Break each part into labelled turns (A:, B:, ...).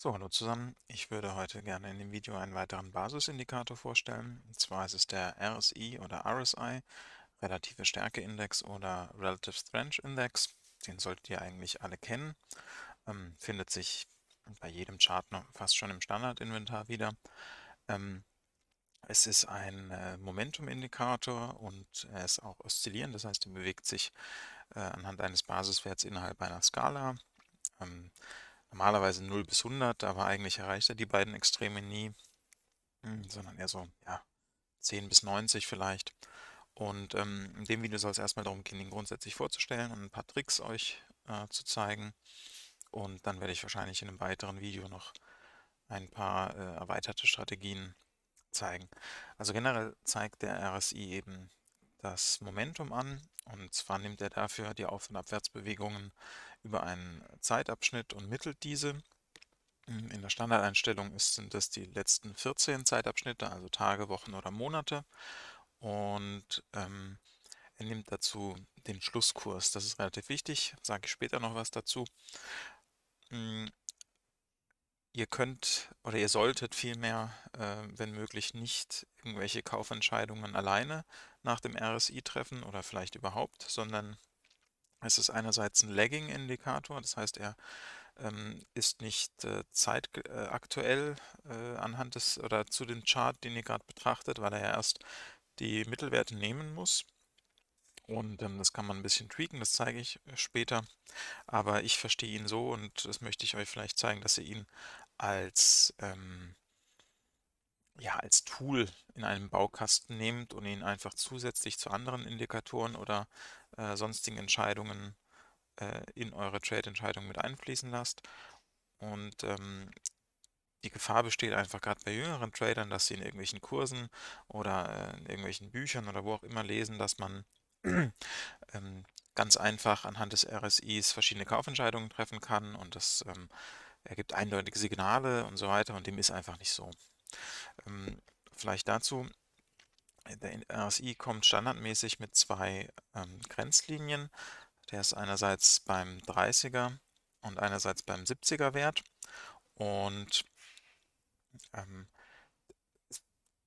A: So, hallo zusammen. Ich würde heute gerne in dem Video einen weiteren Basisindikator vorstellen. Und zwar ist es der RSI oder RSI, Relative Stärkeindex oder Relative Strength Index. Den solltet ihr eigentlich alle kennen. Ähm, findet sich bei jedem Chart noch fast schon im Standardinventar wieder. Ähm, es ist ein äh, Momentum-Indikator und er ist auch oszillierend, das heißt, er bewegt sich äh, anhand eines Basiswerts innerhalb einer Skala. Ähm, normalerweise 0 bis 100, aber eigentlich erreicht er die beiden Extreme nie, hm, sondern eher so ja, 10 bis 90 vielleicht. Und ähm, in dem Video soll es erstmal darum gehen, ihn grundsätzlich vorzustellen und ein paar Tricks euch äh, zu zeigen. Und dann werde ich wahrscheinlich in einem weiteren Video noch ein paar äh, erweiterte Strategien zeigen. Also generell zeigt der RSI eben das Momentum an und zwar nimmt er dafür die Auf- und Abwärtsbewegungen über einen Zeitabschnitt und mittelt diese. In der Standardeinstellung sind das die letzten 14 Zeitabschnitte, also Tage, Wochen oder Monate. Und ähm, er nimmt dazu den Schlusskurs. Das ist relativ wichtig, sage ich später noch was dazu. Hm, ihr könnt oder ihr solltet vielmehr, äh, wenn möglich, nicht irgendwelche Kaufentscheidungen alleine nach dem RSI treffen oder vielleicht überhaupt, sondern es ist einerseits ein Lagging-Indikator, das heißt, er ähm, ist nicht äh, zeitaktuell äh, anhand des oder zu dem Chart, den ihr gerade betrachtet, weil er ja erst die Mittelwerte nehmen muss. Und ähm, das kann man ein bisschen tweaken, das zeige ich äh, später. Aber ich verstehe ihn so und das möchte ich euch vielleicht zeigen, dass ihr ihn als ähm, ja, als Tool in einem Baukasten nehmt und ihn einfach zusätzlich zu anderen Indikatoren oder äh, sonstigen Entscheidungen äh, in eure Trade-Entscheidung mit einfließen lasst. Und ähm, die Gefahr besteht einfach gerade bei jüngeren Tradern, dass sie in irgendwelchen Kursen oder äh, in irgendwelchen Büchern oder wo auch immer lesen, dass man ähm, ganz einfach anhand des RSIs verschiedene Kaufentscheidungen treffen kann und das ähm, ergibt eindeutige Signale und so weiter und dem ist einfach nicht so. Ähm, vielleicht dazu, der RSI kommt standardmäßig mit zwei ähm, Grenzlinien. Der ist einerseits beim 30er und einerseits beim 70er Wert. Und ähm,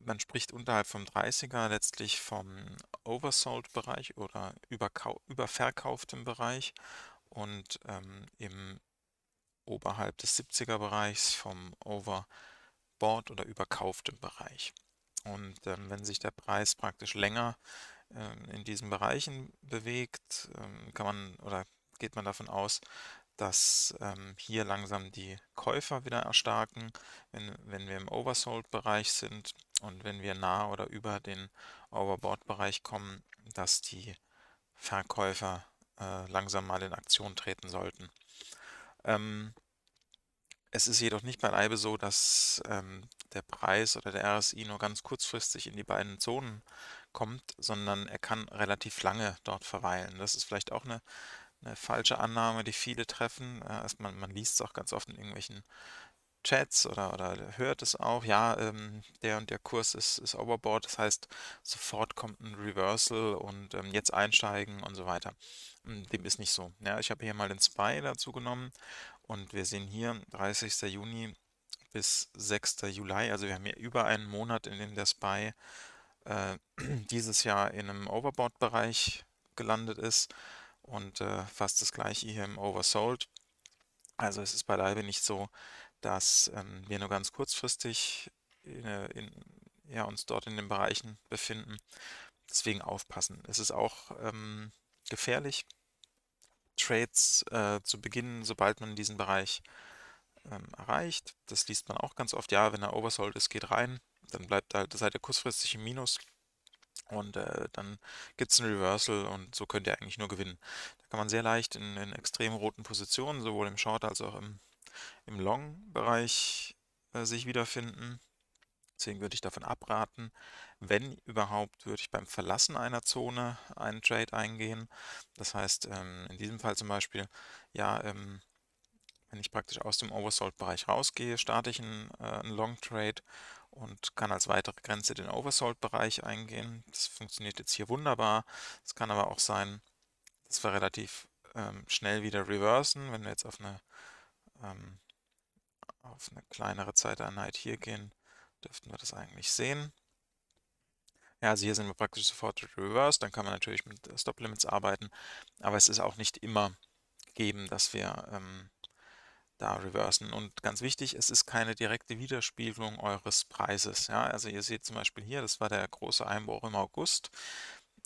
A: man spricht unterhalb vom 30er letztlich vom Oversold-Bereich oder überverkauftem Bereich und ähm, im oberhalb des 70er Bereichs vom Overbought oder überkauftem Bereich. Und ähm, wenn sich der Preis praktisch länger ähm, in diesen Bereichen bewegt, ähm, kann man oder geht man davon aus, dass ähm, hier langsam die Käufer wieder erstarken, wenn, wenn wir im Oversold-Bereich sind und wenn wir nah oder über den Overbought-Bereich kommen, dass die Verkäufer äh, langsam mal in Aktion treten sollten. Ähm, es ist jedoch nicht beileibe so, dass ähm, der Preis oder der RSI nur ganz kurzfristig in die beiden Zonen kommt, sondern er kann relativ lange dort verweilen. Das ist vielleicht auch eine, eine falsche Annahme, die viele treffen. Äh, man, man liest es auch ganz oft in irgendwelchen Chats oder, oder hört es auch, ja, ähm, der und der Kurs ist, ist overboard, das heißt, sofort kommt ein Reversal und ähm, jetzt einsteigen und so weiter. Hm, dem ist nicht so. Ja, ich habe hier mal den SPY dazu genommen und wir sehen hier 30. Juni bis 6. Juli, also wir haben hier über einen Monat, in dem der SPY äh, dieses Jahr in einem Overbought-Bereich gelandet ist und äh, fast das gleiche hier im Oversold. Also es ist beileibe nicht so, dass ähm, wir nur ganz kurzfristig in, in, ja, uns dort in den Bereichen befinden. Deswegen aufpassen. Es ist auch ähm, gefährlich, Trades äh, zu beginnen, sobald man diesen Bereich ähm, erreicht. Das liest man auch ganz oft. Ja, wenn er oversold ist, geht rein. Dann bleibt halt, seid ihr kurzfristig im Minus. Und äh, dann gibt es ein Reversal und so könnt ihr eigentlich nur gewinnen. Da kann man sehr leicht in, in extrem roten Positionen, sowohl im Short als auch im im Long-Bereich äh, sich wiederfinden. Deswegen würde ich davon abraten. Wenn überhaupt, würde ich beim Verlassen einer Zone einen Trade eingehen. Das heißt, ähm, in diesem Fall zum Beispiel, ja, ähm, wenn ich praktisch aus dem Oversold-Bereich rausgehe, starte ich einen, äh, einen Long-Trade und kann als weitere Grenze den Oversold-Bereich eingehen. Das funktioniert jetzt hier wunderbar. Es kann aber auch sein, dass wir relativ ähm, schnell wieder reversen, wenn wir jetzt auf eine ähm, auf eine kleinere Zeiteinheit hier gehen, dürften wir das eigentlich sehen. Ja, also hier sind wir praktisch sofort reverse, dann kann man natürlich mit Stop-Limits arbeiten, aber es ist auch nicht immer gegeben, dass wir ähm, da reversen. Und ganz wichtig, es ist keine direkte Widerspiegelung eures Preises. Ja, also ihr seht zum Beispiel hier, das war der große Einbruch im August.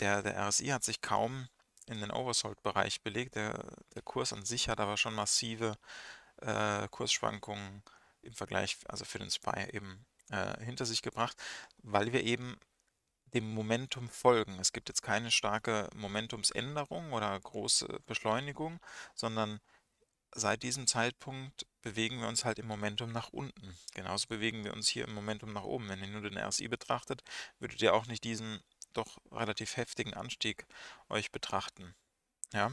A: Der, der RSI hat sich kaum in den Oversold-Bereich belegt. Der, der Kurs an sich hat aber schon massive äh, Kursschwankungen im Vergleich, also für den SPY eben äh, hinter sich gebracht, weil wir eben dem Momentum folgen. Es gibt jetzt keine starke Momentumsänderung oder große Beschleunigung, sondern seit diesem Zeitpunkt bewegen wir uns halt im Momentum nach unten. Genauso bewegen wir uns hier im Momentum nach oben. Wenn ihr nur den RSI betrachtet, würdet ihr auch nicht diesen doch relativ heftigen Anstieg euch betrachten. Ja?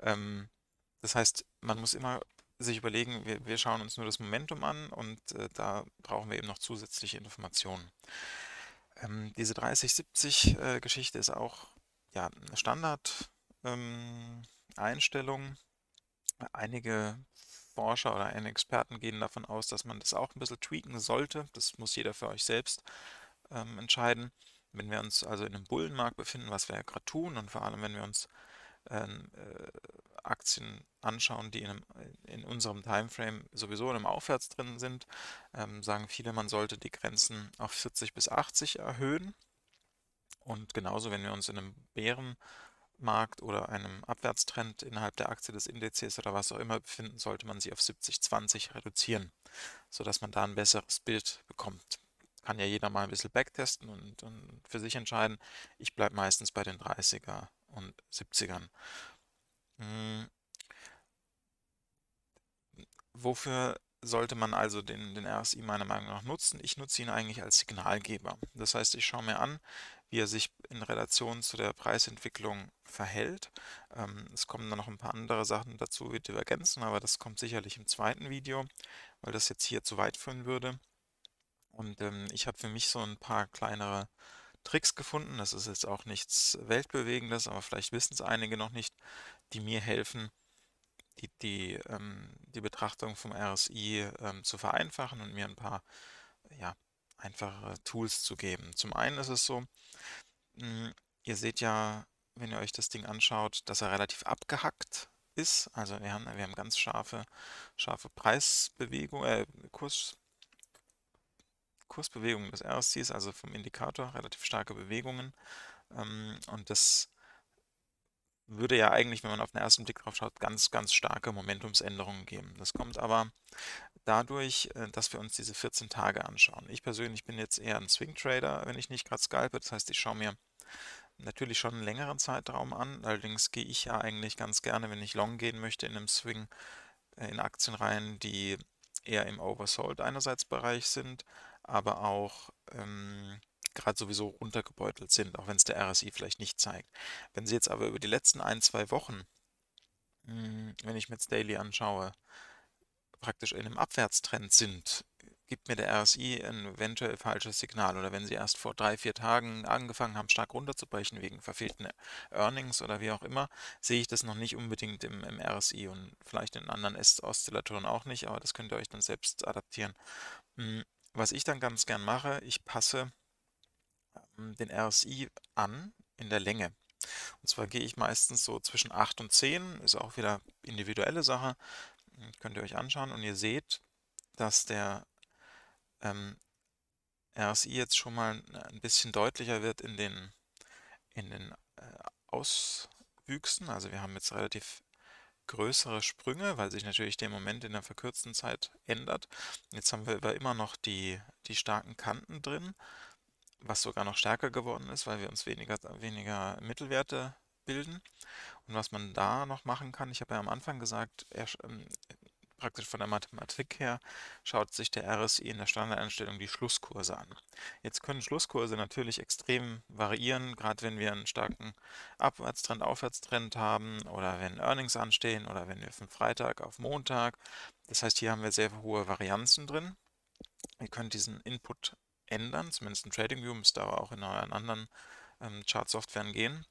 A: Ähm, das heißt, man muss immer sich überlegen, wir, wir schauen uns nur das Momentum an und äh, da brauchen wir eben noch zusätzliche Informationen. Ähm, diese 30-70-Geschichte äh, ist auch ja, eine Standard-Einstellung. Ähm, Einige Forscher oder einige Experten gehen davon aus, dass man das auch ein bisschen tweaken sollte. Das muss jeder für euch selbst ähm, entscheiden. Wenn wir uns also in einem Bullenmarkt befinden, was wir ja gerade tun, und vor allem wenn wir uns ähm, äh, Aktien anschauen, die in, einem, in, unserem Timeframe sowieso in einem Aufwärts drin sind, ähm, sagen viele, man sollte die Grenzen auf 40 bis 80 erhöhen. Und genauso, wenn wir uns in einem Bärenmarkt oder einem Abwärtstrend innerhalb der Aktie des Indizes oder was auch immer befinden, sollte man sie auf 70, 20 reduzieren, sodass man da ein besseres Bild bekommt. Kann ja jeder mal ein bisschen backtesten und, und für sich entscheiden. Ich bleibe meistens bei den 30er und 70ern. Hm. Wofür sollte man also den, den RSI meiner Meinung nach nutzen? Ich nutze ihn eigentlich als Signalgeber. Das heißt, ich schaue mir an, wie er sich in Relation zu der Preisentwicklung verhält. Ähm, es kommen dann noch ein paar andere Sachen dazu, wie Divergenzen, aber das kommt sicherlich im zweiten Video, weil das jetzt hier zu weit führen würde. Und ähm, ich habe für mich so ein paar kleinere Tricks gefunden. Das ist jetzt auch nichts Weltbewegendes, aber vielleicht wissen es einige noch nicht, die mir helfen, die, die, ähm, die Betrachtung vom RSI ähm, zu vereinfachen und mir ein paar ja, einfache Tools zu geben. Zum einen ist es so, mh, hm, ihr seht ja, wenn ihr euch das Ding anschaut, dass er relativ abgehackt ist. Also wir haben, wir haben ganz scharfe, scharfe Preisbewegung, äh, Kurs, Kursbewegungen des RSCs, also vom Indikator, relativ starke Bewegungen. Ähm, und das würde ja eigentlich, wenn man auf den ersten Blick drauf schaut, ganz, ganz starke Momentumsänderungen geben. Das kommt aber dadurch, äh, dass wir uns diese 14 Tage anschauen. Ich persönlich bin jetzt eher ein Swing Trader, wenn ich nicht gerade scalpe. Das heißt, ich schaue mir natürlich schon einen längeren Zeitraum an. Allerdings gehe ich ja eigentlich ganz gerne, wenn ich long gehen möchte, in einem Swing äh, in Aktien rein, die eher im Oversold einerseits Bereich sind, aber auch ähm, gerade sowieso runtergebeutelt sind, auch wenn es der RSI vielleicht nicht zeigt. Wenn Sie jetzt aber über die letzten ein, zwei Wochen, hm, wenn ich mir jetzt Daily anschaue, praktisch in einem Abwärtstrend sind, gibt mir der RSI ein eventuell falsches Signal. Oder wenn Sie erst vor drei, vier Tagen angefangen haben, stark runterzubrechen wegen verfehlten Earnings oder wie auch immer, sehe ich das noch nicht unbedingt im, im RSI und vielleicht in anderen Oszillatoren auch nicht, aber das könnt ihr euch dann selbst adaptieren. Hm, was ich dann ganz gern mache, ich passe den RSI an in der Länge. Und zwar gehe ich meistens so zwischen 8 und 10, ist auch wieder individuelle Sache, hm, könnt ihr euch anschauen und ihr seht, dass der ähm, RSI jetzt schon mal ein bisschen deutlicher wird in den, in den äh, Auswüchsen. Also wir haben jetzt relativ größere Sprünge, weil sich natürlich der Moment in der verkürzten Zeit ändert. Jetzt haben wir aber immer noch die, die starken Kanten drin, was sogar noch stärker geworden ist, weil wir uns weniger, weniger Mittelwerte bilden. Und was man da noch machen kann, ich habe ja am Anfang gesagt, er, ähm, praktisch von der Mathematik her, schaut sich der RSI in der Standardeinstellung die Schlusskurse an. Jetzt können Schlusskurse natürlich extrem variieren, gerade wenn wir einen starken Abwärtstrend, Aufwärtstrend haben oder wenn Earnings anstehen oder wenn wir von Freitag auf Montag. Das heißt, hier haben wir sehr hohe Varianzen drin. Ihr könnt diesen Input ändern, zumindest in TradingView, müsst ihr aber auch in euren anderen ähm, Chart-Softwaren gehen.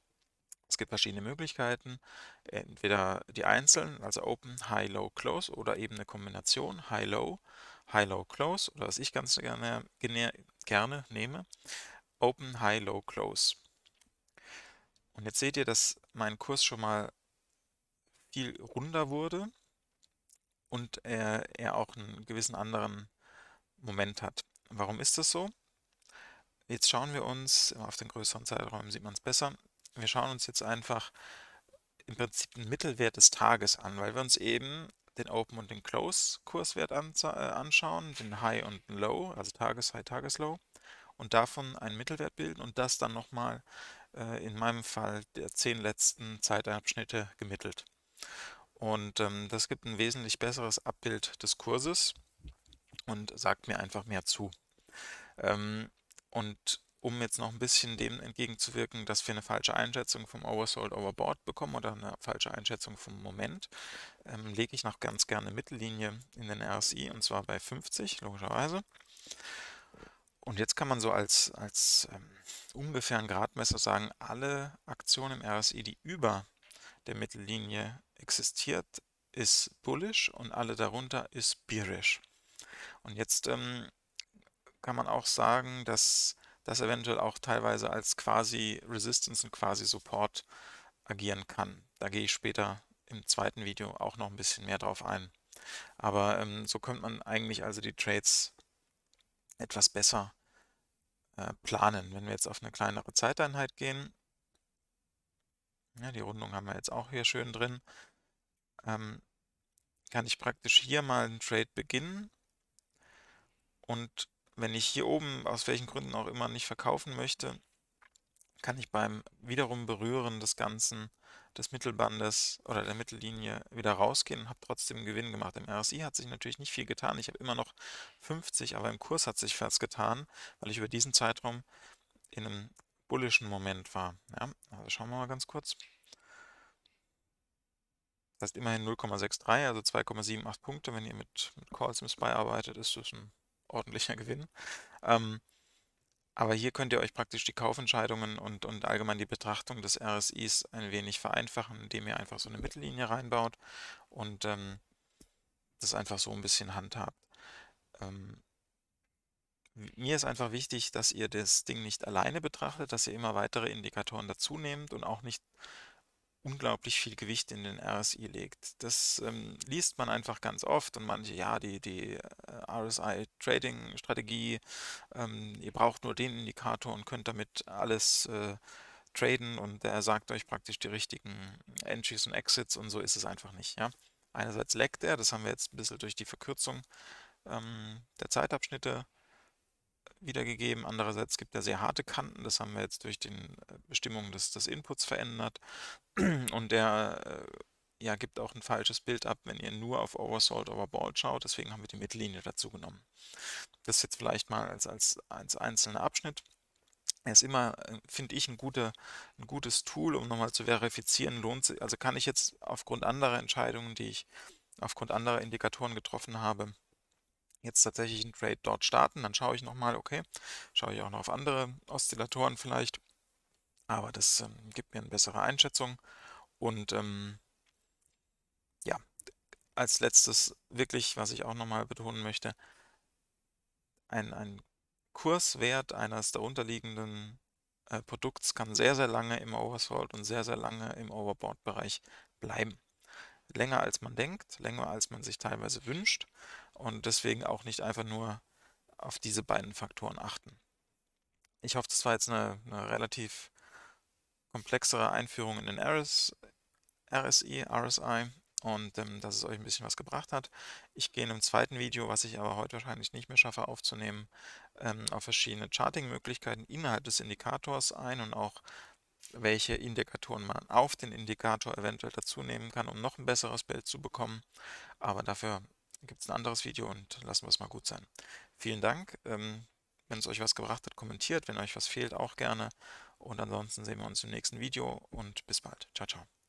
A: Es gibt verschiedene Möglichkeiten, entweder die einzelnen, also Open, High, Low, Close oder eben eine Kombination High, Low. High-Low Close oder was ich ganz gerne, gerne nehme, Open High-Low Close. Und jetzt seht ihr, dass mein Kurs schon mal viel runder wurde und er, er auch einen gewissen anderen Moment hat. Warum ist das so? Jetzt schauen wir uns, auf den größeren Zeiträumen sieht man es besser, wir schauen uns jetzt einfach im Prinzip einen Mittelwert des Tages an, weil wir uns eben den Open und den Close Kurswert äh, anschauen, den High und den Low, also Tages-High, Tages-Low und davon einen Mittelwert bilden und das dann nochmal äh, in meinem Fall der zehn letzten Zeitabschnitte gemittelt. Und ähm, das gibt ein wesentlich besseres Abbild des Kurses und sagt mir einfach mehr zu. Ähm, und um jetzt noch ein bisschen dem entgegenzuwirken, dass wir eine falsche Einschätzung vom Oversold Overboard bekommen oder eine falsche Einschätzung vom Moment, ähm, lege ich noch ganz gerne Mittellinie in den RSI und zwar bei 50, logischerweise. Und jetzt kann man so als, als ähm, ungefähren Gradmesser sagen, alle Aktionen im RSI, die über der Mittellinie existiert, ist bullish und alle darunter ist bearish. Und jetzt ähm, kann man auch sagen, dass das eventuell auch teilweise als quasi Resistance und quasi Support agieren kann. Da gehe ich später im zweiten Video auch noch ein bisschen mehr drauf ein. Aber ähm, so könnte man eigentlich also die Trades etwas besser äh, planen. Wenn wir jetzt auf eine kleinere Zeiteinheit gehen, ja, die Rundung haben wir jetzt auch hier schön drin, ähm, kann ich praktisch hier mal einen Trade beginnen und wenn ich hier oben aus welchen Gründen auch immer nicht verkaufen möchte, kann ich beim wiederum Berühren des Ganzen des Mittelbandes oder der Mittellinie wieder rausgehen und habe trotzdem Gewinn gemacht. Im RSI hat sich natürlich nicht viel getan. Ich habe immer noch 50, aber im Kurs hat sich was getan, weil ich über diesen Zeitraum in einem bullischen Moment war. Ja, also schauen wir mal ganz kurz. Das heißt immerhin 0,63, also 2,78 Punkte. Wenn ihr mit, mit Calls im Spy arbeitet, ist das ein ordentlicher Gewinn. Ähm, aber hier könnt ihr euch praktisch die Kaufentscheidungen und, und allgemein die Betrachtung des RSIs ein wenig vereinfachen, indem ihr einfach so eine Mittellinie reinbaut und ähm, das einfach so ein bisschen handhabt. Ähm, mir ist einfach wichtig, dass ihr das Ding nicht alleine betrachtet, dass ihr immer weitere Indikatoren dazu nehmt und auch nicht unglaublich viel Gewicht in den RSI legt. Das ähm, liest man einfach ganz oft und manche, ja, die, die äh, RSI-Trading-Strategie, ähm, ihr braucht nur den Indikator und könnt damit alles äh, traden und der sagt euch praktisch die richtigen Entries und Exits und so ist es einfach nicht. Ja? Einerseits leckt er, das haben wir jetzt ein bisschen durch die Verkürzung ähm, der Zeitabschnitte wiedergegeben. Andererseits gibt er sehr harte Kanten, das haben wir jetzt durch die äh, Bestimmungen des, des Inputs verändert. Und der äh, ja, gibt auch ein falsches Bild ab, wenn ihr nur auf Oversold, Overbought schaut. Deswegen haben wir die Mittellinie dazu genommen. Das jetzt vielleicht mal als, als, als einzelner Abschnitt. Er ist immer, äh, finde ich, ein, gute, ein gutes Tool, um nochmal zu verifizieren, lohnt sich, also kann ich jetzt aufgrund anderer Entscheidungen, die ich aufgrund anderer Indikatoren getroffen habe, jetzt tatsächlich einen Trade dort starten, dann schaue ich nochmal, okay, schaue ich auch noch auf andere Oszillatoren vielleicht, aber das ähm, gibt mir eine bessere Einschätzung. Und ähm, ja, als letztes wirklich, was ich auch nochmal betonen möchte, ein, ein Kurswert eines darunterliegenden äh, Produkts kann sehr, sehr lange im Oversold und sehr, sehr lange im Overbought-Bereich bleiben. Länger als man denkt, länger als man sich teilweise wünscht und deswegen auch nicht einfach nur auf diese beiden Faktoren achten. Ich hoffe, das war jetzt eine, eine relativ komplexere Einführung in den RS, RSI, RSI und ähm, dass es euch ein bisschen was gebracht hat. Ich gehe in einem zweiten Video, was ich aber heute wahrscheinlich nicht mehr schaffe aufzunehmen, ähm, auf verschiedene Charting-Möglichkeiten innerhalb des Indikators ein und auch welche Indikatoren man auf den Indikator eventuell dazu nehmen kann, um noch ein besseres Bild zu bekommen. Aber dafür gibt es ein anderes Video und lassen wir es mal gut sein. Vielen Dank. Ähm, wenn es euch was gebracht hat, kommentiert. Wenn euch was fehlt, auch gerne. Und ansonsten sehen wir uns im nächsten Video und bis bald. Ciao, ciao.